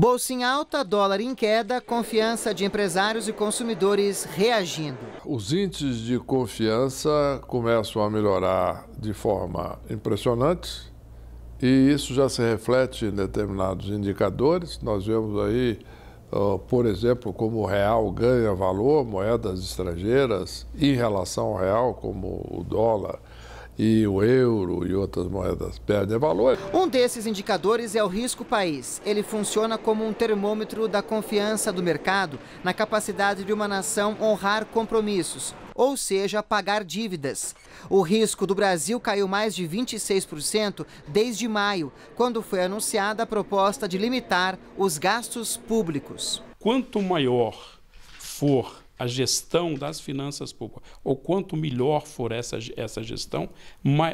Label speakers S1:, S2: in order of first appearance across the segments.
S1: Bolsa em alta, dólar em queda, confiança de empresários e consumidores reagindo.
S2: Os índices de confiança começam a melhorar de forma impressionante e isso já se reflete em determinados indicadores. Nós vemos aí, por exemplo, como o real ganha valor, moedas estrangeiras em relação ao real, como o dólar e o euro e outras moedas perdem valor.
S1: Um desses indicadores é o risco país. Ele funciona como um termômetro da confiança do mercado na capacidade de uma nação honrar compromissos, ou seja, pagar dívidas. O risco do Brasil caiu mais de 26% desde maio, quando foi anunciada a proposta de limitar os gastos públicos.
S3: Quanto maior for a gestão das finanças públicas, ou quanto melhor for essa, essa gestão,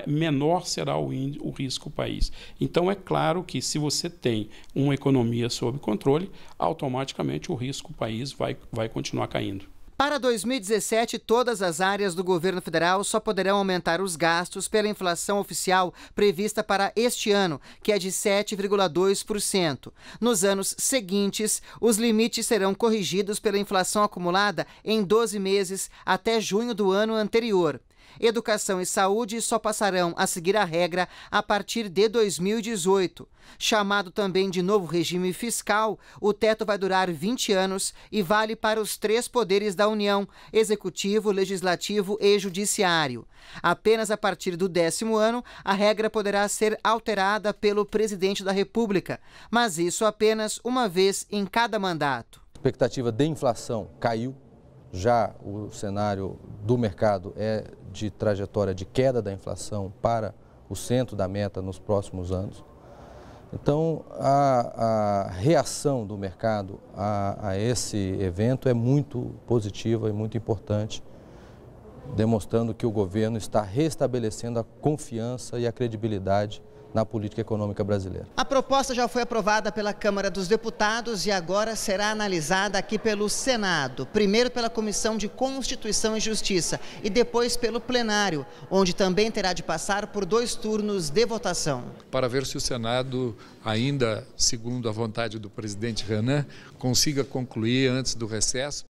S3: menor será o, o risco país. Então, é claro que se você tem uma economia sob controle, automaticamente o risco país vai, vai continuar caindo.
S1: Para 2017, todas as áreas do governo federal só poderão aumentar os gastos pela inflação oficial prevista para este ano, que é de 7,2%. Nos anos seguintes, os limites serão corrigidos pela inflação acumulada em 12 meses até junho do ano anterior. Educação e saúde só passarão a seguir a regra a partir de 2018. Chamado também de novo regime fiscal, o teto vai durar 20 anos e vale para os três poderes da União: executivo, legislativo e judiciário. Apenas a partir do décimo ano, a regra poderá ser alterada pelo presidente da República, mas isso apenas uma vez em cada mandato.
S4: A expectativa de inflação caiu já o cenário do mercado é de trajetória de queda da inflação para o centro da meta nos próximos anos. Então, a, a reação do mercado a, a esse evento é muito positiva e muito importante, demonstrando que o governo está restabelecendo a confiança e a credibilidade na política econômica brasileira.
S1: A proposta já foi aprovada pela Câmara dos Deputados e agora será analisada aqui pelo Senado. Primeiro pela Comissão de Constituição e Justiça e depois pelo plenário, onde também terá de passar por dois turnos de votação.
S5: Para ver se o Senado, ainda segundo a vontade do presidente Renan, consiga concluir antes do recesso.